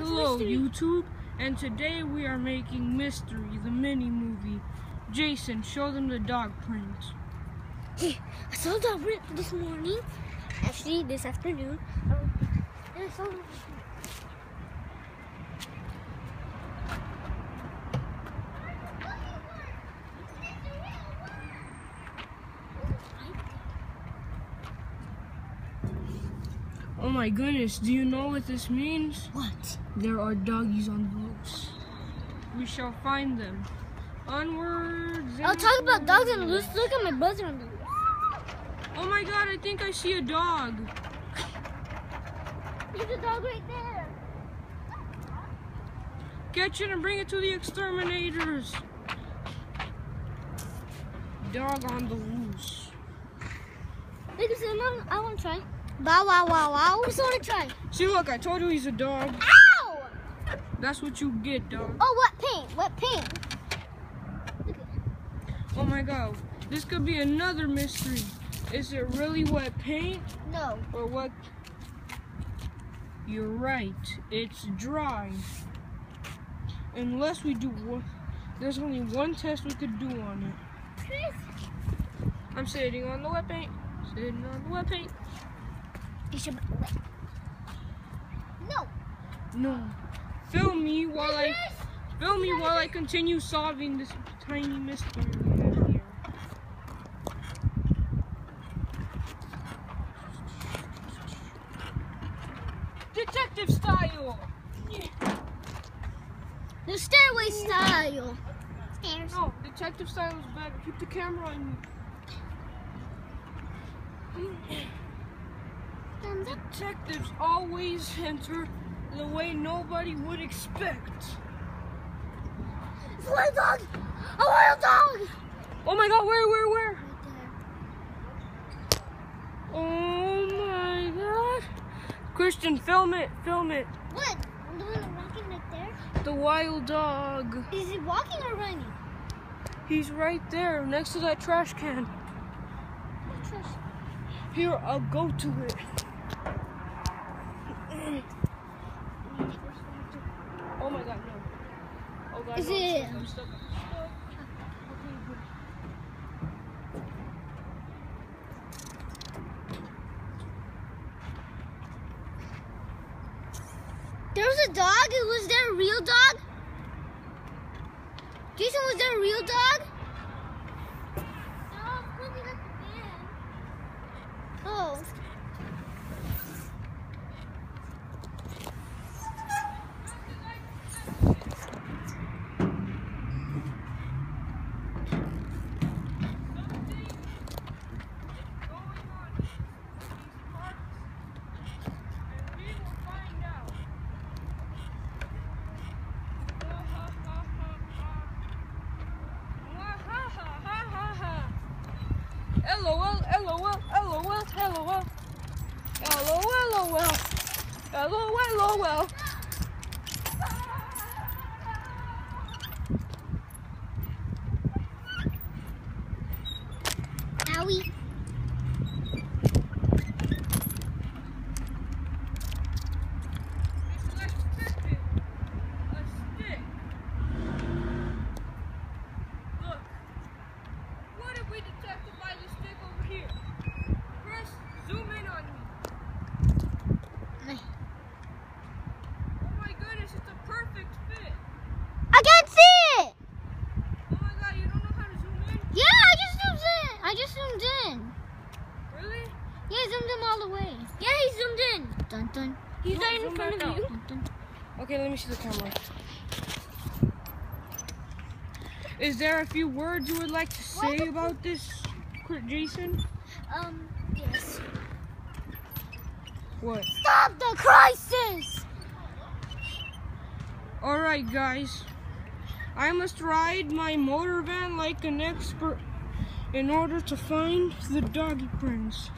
Hello. YouTube, and today we are making Mystery, the mini movie. Jason, show them the dog prints. Hey, I saw the rip this morning. Actually, this afternoon. Um, and I saw it. Oh my goodness, do you know what this means? What? There are doggies on the loose. We shall find them. Onwards. Oh, I'll talk about dogs on the loose. Look at my brother on the loose. Oh my god, I think I see a dog. There's a dog right there. Catch it and bring it to the exterminators. Dog on the loose. Look, I want to try. Bow wow wow wow. Just want to try. See, look, I told you he's a dog. Ow! That's what you get, dog. Oh, what paint? What paint? Look Oh my god, this could be another mystery. Is it really wet paint No. or what? You're right, it's dry. Unless we do one, there's only one test we could do on it. Chris. I'm sitting on the wet paint, sitting on the wet paint. You should wait. No. No, film me while I film me while I continue solving this tiny mystery we have here. Detective style. The stairway style. Stairs. No, detective style is better. Keep the camera on you. Detectives always enter the way nobody would expect. It's a wild dog. A wild dog. Oh my god, where, where, where? Right Oh my god. Christian, film it, film it. What? The one walking right there? The wild dog. Is he walking or running? He's right there next to that trash can. What trash? Here, I'll go to it. Oh my god, no. Oh god, Is no, I'm it- stuck, I'm stuck. There was a dog. Was there a real dog? Jason, was there a real dog? LOL, LOL, LOL, LOL. LOL, LOL. LOL, LOL. Owie. Look, what if we detected by the stick over here? Chris, zoom in on me. Oh my goodness, it's a perfect fit. I can't see it. Oh my god, you don't know how to zoom in? Yeah, I just zoomed in. I just zoomed in. Really? Yeah, I zoomed in all the way. Yeah, he zoomed in. Dun dun. He's No, right in front of you. out. Dun, dun. Okay, let me see the camera. Is there a few words you would like to say about this, Jason? Um, yes. What? Stop the crisis! Alright, guys. I must ride my motor van like an expert in order to find the doggy prints.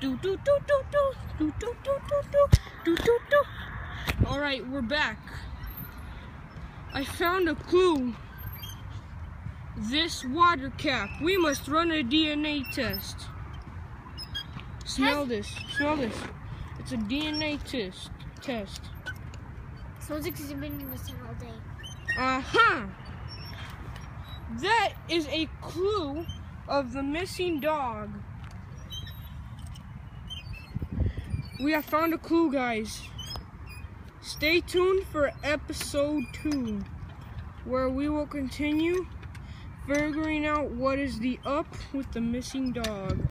Do do do do do do do do do do do do do. Alright, we're back. I found a clue. This water cap. We must run a DNA test. Smell this. Smell this. It's a DNA test. Test. Smells like he's been missing all day. Uh-huh. That is a clue of the missing dog. We have found a clue, guys. Stay tuned for episode two, where we will continue figuring out what is the up with the missing dog.